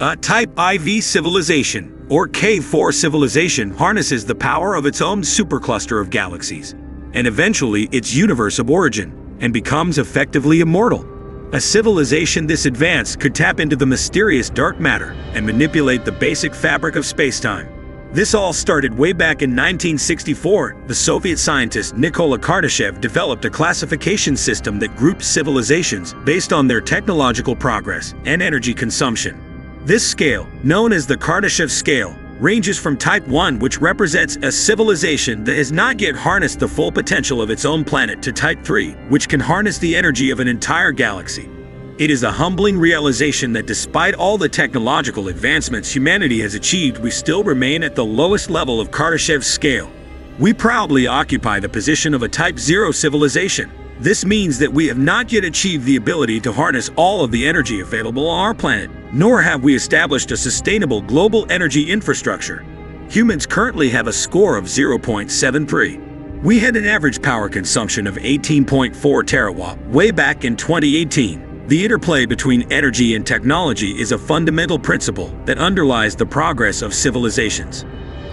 A Type IV civilization, or K4 civilization, harnesses the power of its own supercluster of galaxies, and eventually its universe of origin, and becomes effectively immortal. A civilization this advanced could tap into the mysterious dark matter and manipulate the basic fabric of spacetime. This all started way back in 1964. The Soviet scientist Nikolai Kardashev developed a classification system that grouped civilizations based on their technological progress and energy consumption. This scale, known as the Kardashev scale, ranges from Type 1, which represents a civilization that has not yet harnessed the full potential of its own planet, to Type 3, which can harness the energy of an entire galaxy. It is a humbling realization that despite all the technological advancements humanity has achieved, we still remain at the lowest level of Kardashev's scale. We proudly occupy the position of a Type 0 civilization. This means that we have not yet achieved the ability to harness all of the energy available on our planet nor have we established a sustainable global energy infrastructure. Humans currently have a score of 0.73. We had an average power consumption of 18.4 terawatt way back in 2018. The interplay between energy and technology is a fundamental principle that underlies the progress of civilizations.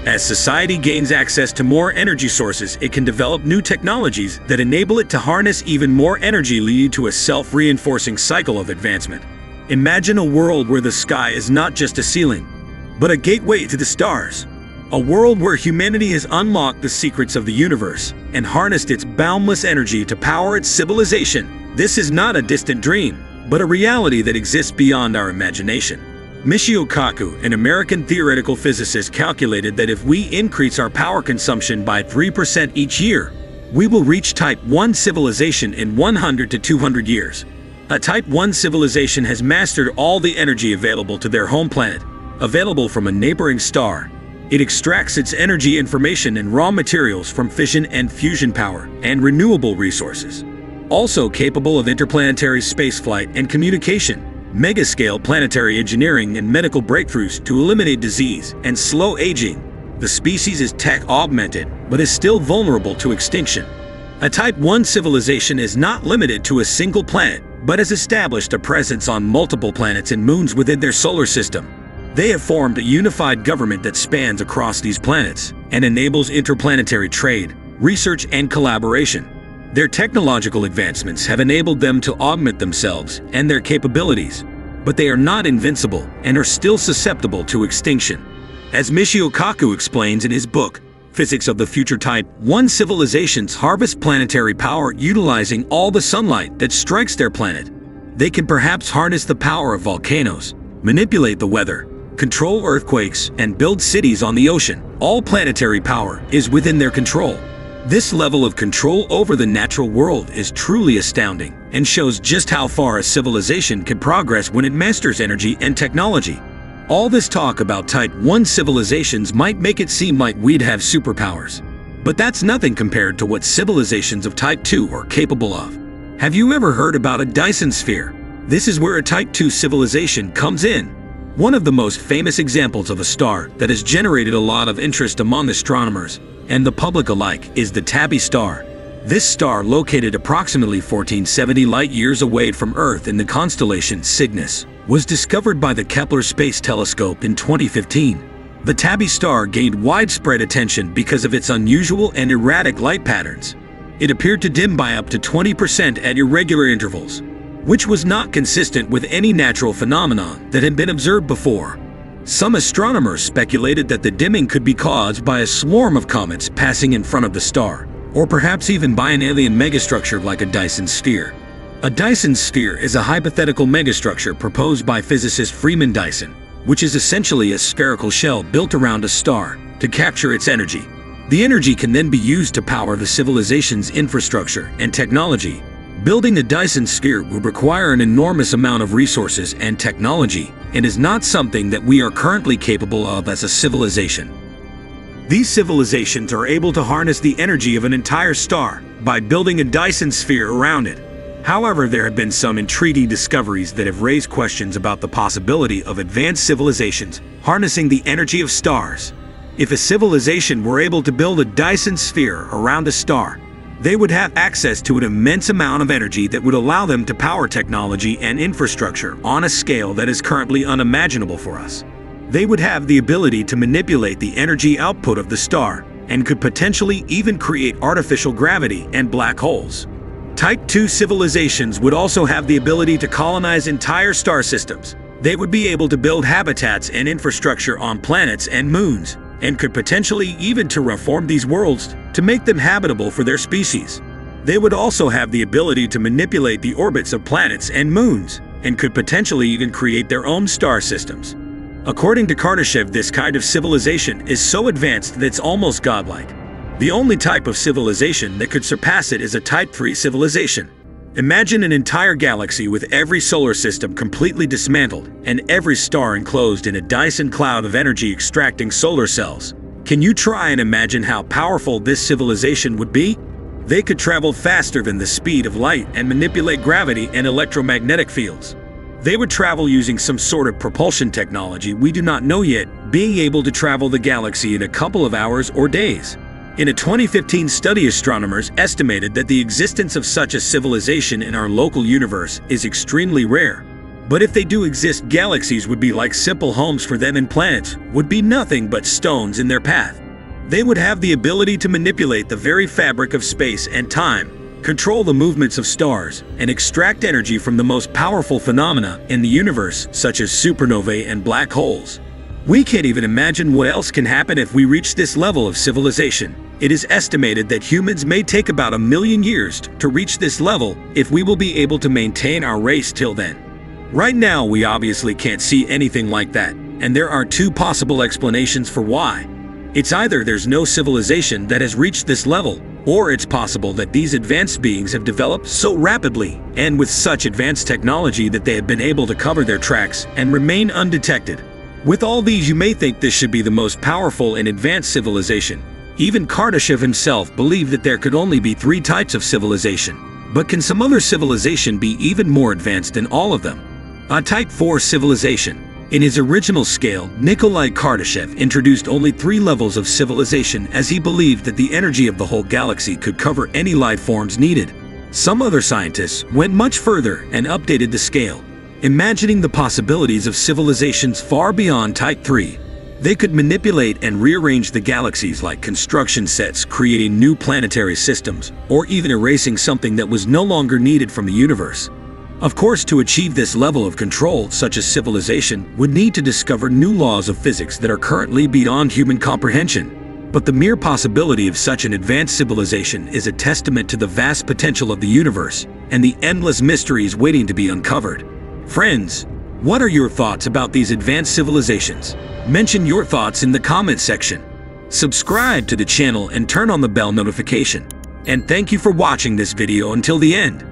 As society gains access to more energy sources, it can develop new technologies that enable it to harness even more energy leading to a self-reinforcing cycle of advancement. Imagine a world where the sky is not just a ceiling, but a gateway to the stars. A world where humanity has unlocked the secrets of the universe and harnessed its boundless energy to power its civilization. This is not a distant dream, but a reality that exists beyond our imagination. Michio Kaku, an American theoretical physicist, calculated that if we increase our power consumption by 3% each year, we will reach Type 1 civilization in 100 to 200 years. A Type 1 civilization has mastered all the energy available to their home planet, available from a neighboring star. It extracts its energy information and raw materials from fission and fusion power and renewable resources. Also capable of interplanetary spaceflight and communication, megascale planetary engineering and medical breakthroughs to eliminate disease and slow aging. The species is tech augmented, but is still vulnerable to extinction. A Type 1 civilization is not limited to a single planet, but has established a presence on multiple planets and moons within their solar system. They have formed a unified government that spans across these planets and enables interplanetary trade, research, and collaboration. Their technological advancements have enabled them to augment themselves and their capabilities, but they are not invincible and are still susceptible to extinction. As Michio Kaku explains in his book, Physics of the Future Type 1 civilizations harvest planetary power utilizing all the sunlight that strikes their planet. They can perhaps harness the power of volcanoes, manipulate the weather, control earthquakes, and build cities on the ocean. All planetary power is within their control. This level of control over the natural world is truly astounding and shows just how far a civilization can progress when it masters energy and technology. All this talk about Type 1 civilizations might make it seem like we'd have superpowers. But that's nothing compared to what civilizations of Type 2 are capable of. Have you ever heard about a Dyson sphere? This is where a Type 2 civilization comes in. One of the most famous examples of a star that has generated a lot of interest among astronomers and the public alike is the Tabby star. This star, located approximately 1470 light-years away from Earth in the constellation Cygnus, was discovered by the Kepler Space Telescope in 2015. The Tabby star gained widespread attention because of its unusual and erratic light patterns. It appeared to dim by up to 20% at irregular intervals, which was not consistent with any natural phenomenon that had been observed before. Some astronomers speculated that the dimming could be caused by a swarm of comets passing in front of the star, or perhaps even by an alien megastructure like a Dyson sphere. A Dyson sphere is a hypothetical megastructure proposed by physicist Freeman Dyson, which is essentially a spherical shell built around a star to capture its energy. The energy can then be used to power the civilization's infrastructure and technology. Building a Dyson sphere would require an enormous amount of resources and technology and is not something that we are currently capable of as a civilization. These civilizations are able to harness the energy of an entire star by building a Dyson sphere around it. However, there have been some intriguing discoveries that have raised questions about the possibility of advanced civilizations harnessing the energy of stars. If a civilization were able to build a Dyson sphere around a star, They would have access to an immense amount of energy that would allow them to power technology and infrastructure on a scale that is currently unimaginable for us. They would have the ability to manipulate the energy output of the star and could potentially even create artificial gravity and black holes. Type 2 civilizations would also have the ability to colonize entire star systems. They would be able to build habitats and infrastructure on planets and moons, and could potentially even terraform these worlds to make them habitable for their species. They would also have the ability to manipulate the orbits of planets and moons, and could potentially even create their own star systems. According to Kardashev, this kind of civilization is so advanced that it's almost godlike. The only type of civilization that could surpass it is a Type 3 civilization. Imagine an entire galaxy with every solar system completely dismantled and every star enclosed in a Dyson cloud of energy extracting solar cells. Can you try and imagine how powerful this civilization would be? They could travel faster than the speed of light and manipulate gravity and electromagnetic fields. They would travel using some sort of propulsion technology we do not know yet, being able to travel the galaxy in a couple of hours or days. In a 2015 study, astronomers estimated that the existence of such a civilization in our local universe is extremely rare. But if they do exist, galaxies would be like simple homes for them and planets would be nothing but stones in their path. They would have the ability to manipulate the very fabric of space and time, control the movements of stars, and extract energy from the most powerful phenomena in the universe, such as supernovae and black holes. We can't even imagine what else can happen if we reach this level of civilization. It is estimated that humans may take about a million years to reach this level if we will be able to maintain our race till then. Right now, we obviously can't see anything like that, and there are two possible explanations for why. It's either there's no civilization that has reached this level, or it's possible that these advanced beings have developed so rapidly and with such advanced technology that they have been able to cover their tracks and remain undetected. With all these, you may think this should be the most powerful and advanced civilization. Even Kardashev himself believed that there could only be three types of civilization. But can some other civilization be even more advanced than all of them? A Type 4 civilization. In his original scale, Nikolai Kardashev introduced only three levels of civilization as he believed that the energy of the whole galaxy could cover any life forms needed. Some other scientists went much further and updated the scale, imagining the possibilities of civilizations far beyond Type 3. They could manipulate and rearrange the galaxies like construction sets, creating new planetary systems, or even erasing something that was no longer needed from the universe. Of course, to achieve this level of control, such a civilization would need to discover new laws of physics that are currently beyond human comprehension. But the mere possibility of such an advanced civilization is a testament to the vast potential of the universe and the endless mysteries waiting to be uncovered. Friends, what are your thoughts about these advanced civilizations? Mention your thoughts in the comments section. Subscribe to the channel and turn on the bell notification. And thank you for watching this video until the end.